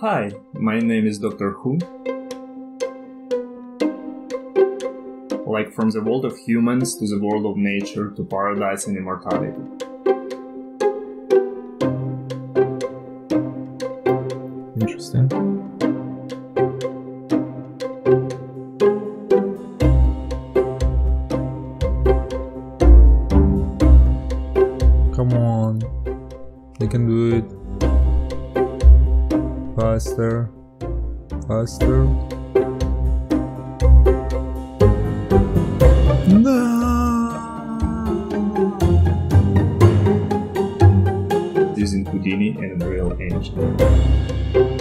Hi, my name is Doctor Hou. Like from the world of humans to the world of nature to paradise and immortality. Interesting. Come on. You can do it. Faster. Faster. No! Using Houdini and Unreal Engine.